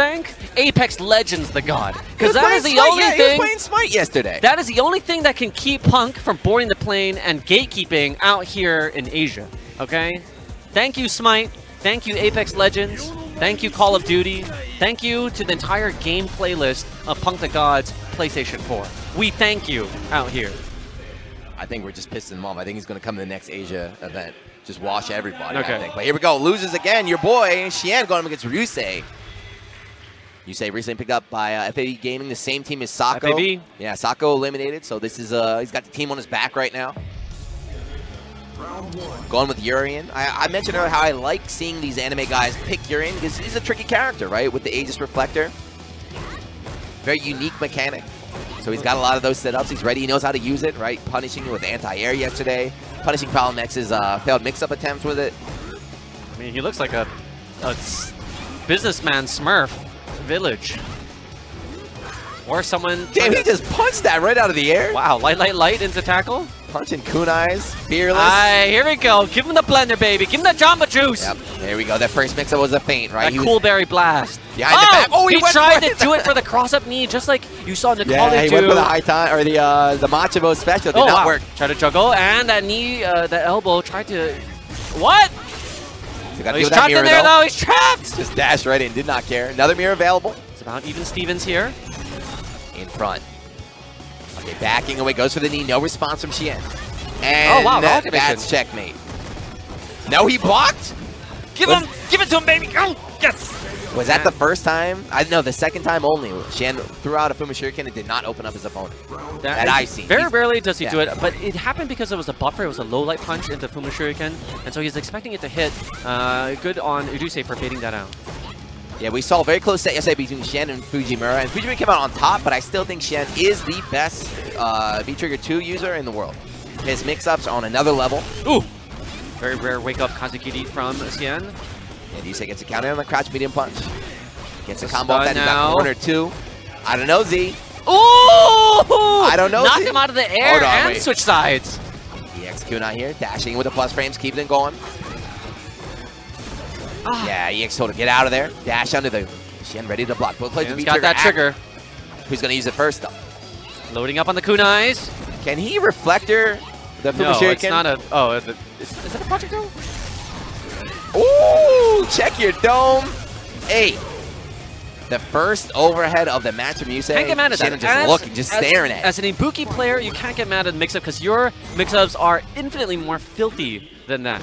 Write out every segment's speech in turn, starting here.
thank? Apex Legends, the god. Because that the Smite, only yeah, He was playing Smite yesterday. That is the only thing that can keep Punk from boarding the plane and gatekeeping out here in Asia. Okay? Thank you, Smite. Thank you, Apex Legends. Thank you, Call of Duty. Thank you to the entire game playlist of Punk the Gods PlayStation 4. We thank you out here. I think we're just pissing him off. I think he's going to come to the next Asia event. Just wash everybody, Okay. I think. But here we go. Loses again. Your boy, Xian, going up against Ryusei. Ryusei recently picked up by uh, FAV Gaming, the same team as Sako. FAV. Yeah, Sako eliminated. So this is, uh, he's got the team on his back right now. Going with Urien. I, I mentioned earlier how I like seeing these anime guys pick Urien because he's a tricky character, right? With the Aegis Reflector. Very unique mechanic. So he's got a lot of those setups. He's ready. He knows how to use it, right? Punishing you with anti-air yesterday. Punishing Problem X's uh, failed mix-up attempts with it. I mean, he looks like a businessman smurf village. Or someone... Damn, he just punched that right out of the air. Wow, light, light, light into tackle. Punching kunais. Fearless. Aye, here we go. Give him the blender, baby. Give him the Jamba Juice. Yep, there we go. That first mix-up was a feint, right? That He was- cool berry blast. Behind the oh, back. Oh, he he, tried to do it for the cross-up knee, just like you saw Nicole Yeah, he do. went for the high time, or the uh, the Machimo special. Did oh, not wow. work. Tried to juggle, and that knee, uh, that elbow tried to... What? Oh, he's trapped mirror, in there, though. though. He's trapped. Just dashed right in. Did not care. Another mirror available. It's about even Stevens here. In front. Okay, backing away. Goes for the knee. No response from Xian. And Oh, wow, that- that's checkmate. No, he blocked? Give Was- him, give it to him, baby. Go. Yes. Was that the first time? I know the second time only. Xian threw out a Fuma Shuriken and did not open up his opponent. That I see. Very He's- rarely does he yeah. do it, but it happened because it was a buffer. It was a low light punch into Fuma Shuriken, and so he's expecting it to hit. Uh, good on Ryusei for baiting that out. Yeah, we saw a very close set yesterday between Xian and Fujimura, and Fujimura came out on top, but I still think Xian is the best uh, V-Trigger 2 user in the world. His mix-ups are on another level. Ooh! Very rare wake up Kazekiri from Xian. And Ryusei gets a counter on the crouch medium punch. Gets a combo off that. Now. corner two. I don't know, Z. Ooh! I don't know, Knocked see? him out of the air on, and wait. switch sides. EX Kunai here, dashing with the plus frames, keeping it going. Ah. Yeah, EX told him get out of there. Dash under the Xian ready to block. Both plays the Xian's V-Trigger. got that trigger. Who's going to use it first, though? Loading up on the kunais. Can he reflector the Fuma No, Shuriken? it's not a. Oh, is, it, is, is that a projectile? Ooh, check your dome. Hey, the first overhead of the match from Ryusei. Can't get mad at that. Just As- looking, just as- staring at. As an Ibuki player, you can't get mad at mix-up because your mix-ups are infinitely more filthy than that.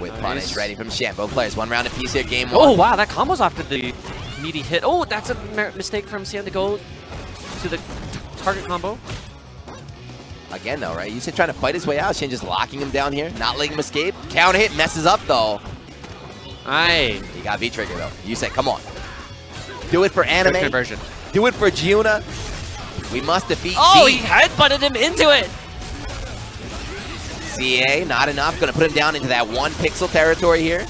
With Nice. punish ready from Xian. Both players, one round apiece here, game Oh one. wow, that combo's after the meaty hit. Oh, that's a mistake from Xian to go to the target combo. Again, though, right? Ryusei trying to fight his way out. Xian just locking him down here, not letting him escape. Counter hit, messes up, though. Aye. He got V-Trigger, though. Ryusei, come on. Do it for anime. conversion. Do it for Giuna. We must defeat Oh, Z. he headbutted him into it. CA, not enough. Gonna put him down into that one pixel territory here.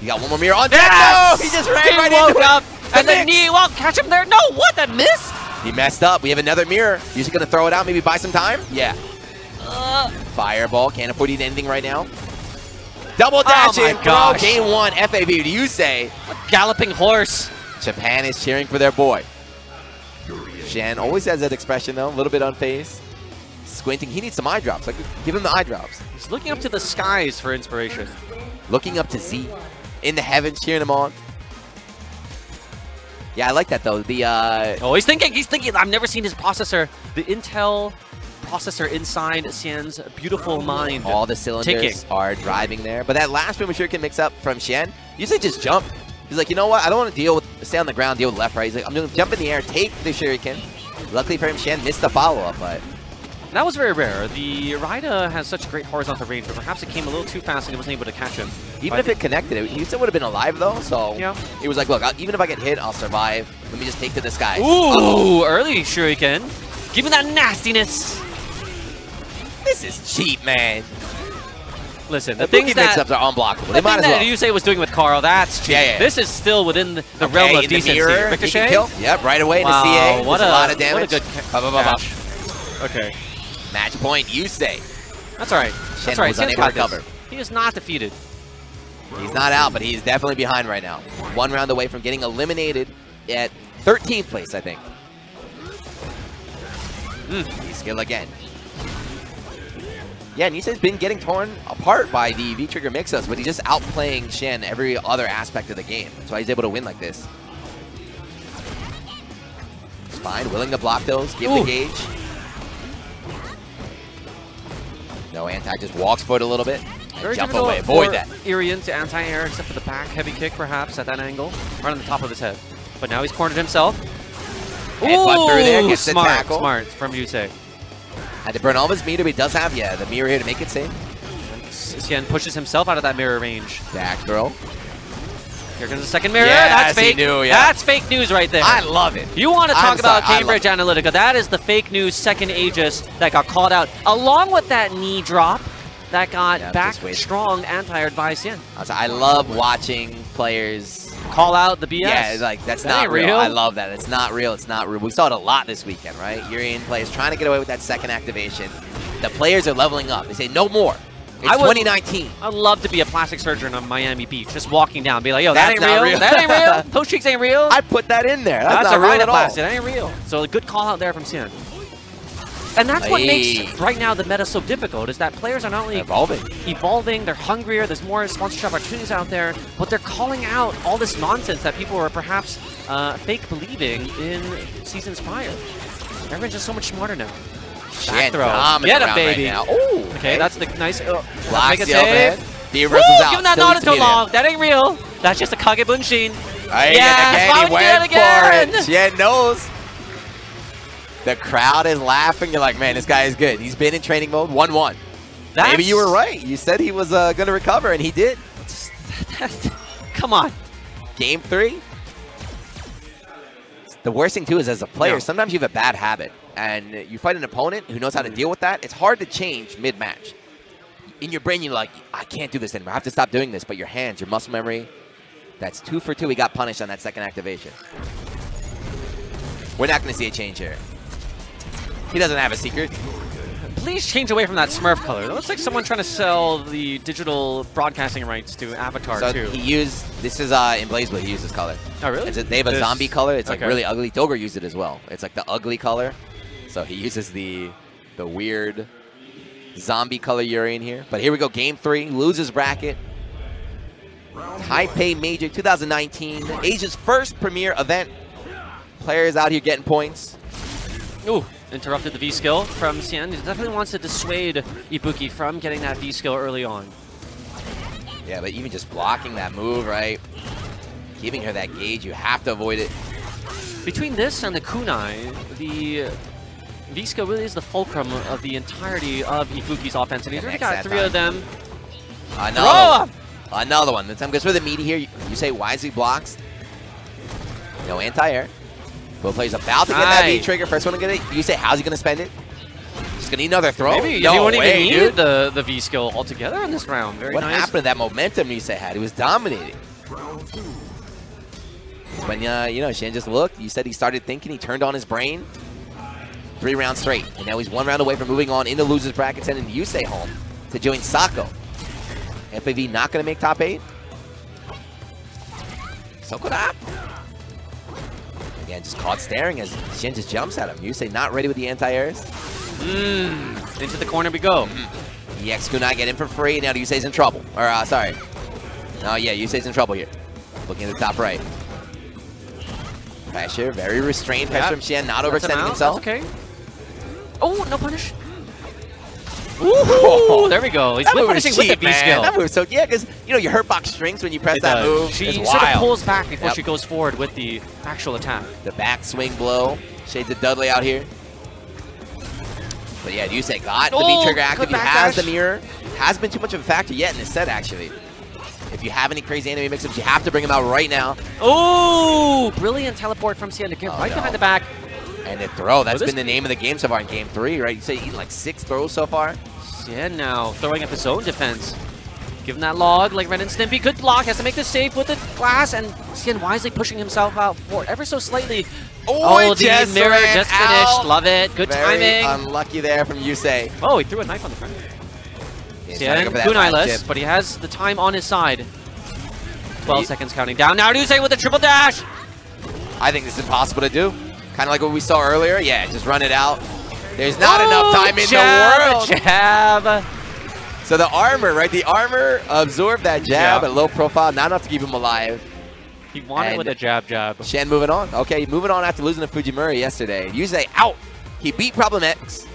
You got one more mirror oh, on deck. Yes! No, he just ran He right woke into up, it. The and the mix. won't catch him there. No, what? That missed. He messed up. We have another mirror. You just gonna throw it out, maybe buy some time? Yeah. Uh, Fireball. Can't afford to eat anything right now. Double Oh dash my in, bro. gosh. Game one, FAV. Do you say galloping horse. Japan is cheering for their boy? Xian always has that expression though, a little bit unfazed. Squinting. He needs some eye drops. Like, give him the eye drops. He's looking up to the skies for inspiration. Looking up to Z in the heavens, cheering him on. Yeah, I like that though. The uh, Oh, he's thinking. He's thinking. I've never seen his processor. The Intel processor inside Xian's beautiful mind. all the cylinders Ticking. are driving there. But that last Fuma Shuriken mix up from Xian, Usually just jump. He's like, you know what? I don't want to deal with stay on the ground, deal with left, right. He's like, I'm going to jump in the air, take the Shuriken. Luckily for him, Xian missed the follow up, but That was very rare. The Raida has such great horizontal range, but perhaps it came a little too fast and he wasn't able to catch him. even if it connected, it, he still would have been alive though. So Yeah. he was like, look, I'll, even if I get hit, I'll survive. Let me just take to this guy. Ooh, early Shuriken. Give me that nastiness. This is cheap, man. Listen, the, The things that are unblockable. the They might thing as that well. you say was doing with Carl, that's cheap. Yeah, yeah. This is still within the, the Okay, realm of in the decency. Ricochet. kill. Yep, right away Wow, into CA. what a, a lot of what a good Ba, ba, ba, ba. catch. Okay, Match point, you say. that's all right. Xian That's all right. was unable to cover. He is not defeated. He's not out, but he's definitely behind right now. One round away from getting eliminated at 13th place, I think. Mm, he's skill again. Yeah, Ryusei's been getting torn apart by the V-Trigger mix-ups, but he's just outplaying Xian every other aspect of the game. That's why he's able to win like this. It's fine, willing to block those, give Ooh. the gauge. No anti, just walks for it a little bit. Very jump away, avoid that. Urien to anti-air, except for the back heavy kick, perhaps, at that angle, right on the top of his head. But now he's cornered himself. Headbutt through there, gets the smart, tackle. smart from Ryusei. Had to burn all of his meter, but he does have, yeah, the mirror here to make it safe. Xian pushes himself out of that mirror range. Back throw. Here comes the second mirror. Yes, That's fake. knew, yeah. That's fake news right there. I love it. You want to talk I'm about sorry, Cambridge Analytica. That is the fake news second Aegis that got called out, along with that knee drop that got Yeah, back strong anti-aired by Xian. I love watching players. Call out the BS. Yeah, like that's That not real. real. I love that. It's not real. It's not real. We saw it a lot this weekend, right? Urien players trying to get away with that second activation. The players are leveling up. They say no more. It's I would- 2019. I'd love to be a plastic surgeon on Miami Beach, just walking down, be like, yo, that ain't real. real. That ain't real. Those cheeks ain't real. I put that in there. That's, That's, not a real all. That ain't real. So a good call out there from Xian. And that's what Hey. makes right now the meta so difficult is that players are not only Evolving. evolving, they're hungrier, there's more sponsorship opportunities out there, but they're calling out all this nonsense that people were perhaps uh, fake believing in seasons prior. Everyone's just so much smarter now. Shit, throw. Get him, baby. Right now. Ooh, Okay, that's the nice. Uh, Blocks a the save. overhead. The Woo, reverses out. give him that Naruto long. That ain't real. That's just a Kage Bunshin. Right, Yes, and again, he would you do went again? for it. Xian knows. The crowd is laughing. You're like, man, this guy is good. He's been in training mode. 1-1. That's, Maybe you were right. You said he was uh, going to recover, and he did. Come on. Game three. The worst thing, too, is as a player, Yeah. sometimes you have a bad habit, and you fight an opponent who knows how to deal with that. It's hard to change mid-match. In your brain, you're like, I can't do this anymore. I have to stop doing this. But your hands, your muscle memory, that's two for two. He got punished on that second activation. We're not going to see a change here. He doesn't have a secret. Please change away from that Smurf color. It looks like someone trying to sell the digital broadcasting rights to Avatar So too. he used, this is uh, in BlazBlue, he used this color. oh really? It's a, they have a This- zombie color. It's like okay. really ugly. Doger used it as well. It's like the ugly color. So he uses the the weird zombie color Urien here. But here we go. Game three. Loses bracket. Taipei Major 2019. Asia's first premier event. Players out here getting points. Ooh, interrupted the V skill from Xian. He definitely wants to dissuade Ibuki from getting that V skill early on. Yeah, but even just blocking that move, right? Giving her that gauge, you have to avoid it. Between this and the kunai, the V skill really is the fulcrum of the entirety of Ibuki's offense, and he's already got three of them. Another one. Another one. This time goes for the meaty here. You, you say wisely blocks. No anti-air. Both plays about to get that V trigger. First one to get it. You say, how's he going to spend it? He's going to need another throw. Maybe no he won't way, even need the, the V skill altogether in this round. Very What nice. happened to that momentum Ryusei had? He was dominating. When, uh, you know, Xian just looked, you said he started thinking, he turned on his brain. Three rounds straight. And now he's one round away from moving on into losers bracket, sending Ryusei home to join Sako. FAV not going to make top eight. Sokoda. Again, just caught staring as Xian just jumps at him. Ryusei not ready with the anti-airs. Mm, into the corner we go. EX could not get in for free. Now Ryusei's in trouble. Or, uh, sorry. Oh, yeah, Ryusei's in trouble here. Looking at the top right. Pressure, very restrained pressure Yep. from Xian, not overextending himself. That's okay. Oh, no punish. Ooh, there we go. He's That whip move is punishing with cheap, the V man. skill. That move so, yeah, because, you know, your hurt box strings when you press It that does. move. She It's sort wild. of pulls back before Yep. she goes forward with the actual attack. The back swing blow. Shades of Dudley out here. But yeah, you say got the Oh, V-trigger active. He has the mirror. Has been too much of a factor yet in this set, actually. If you have any crazy anime mix-ups, you have to bring them out right now. Oh, brilliant teleport from Xian to get Oh, right no. behind the back. And the throw, that's Oh, been the name of the game so far in game three, right? You say eating like six throws so far? Xian now throwing up his own defense. Give him that log like Ren and Stimpy. Good block. Has to make this safe with the glass. And Xian wisely pushing himself out for ever so slightly. Oh, the just mirror just out. finished. Love it. Good Very timing. unlucky there from Ryusei. oh, he threw a knife on the front. He's Xian, go Kunai-less, but he has the time on his side. 12 seconds counting down. Now Ryusei with a triple dash. I think this is impossible to do. Kind of like what we saw earlier. Yeah, just run it out. There's not enough oh, time in jab, the world. Jab. So the armor, right? The armor absorbed that jab Yeah. at low profile, not enough to keep him alive. He won it And- with a jab jab. Xian moving on. Okay, moving on after losing to Fujimura yesterday. Ryusei out. He beat Problem X.